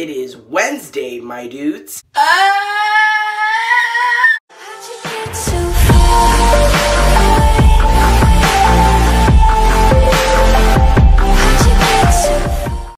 It is Wednesday, my dudes.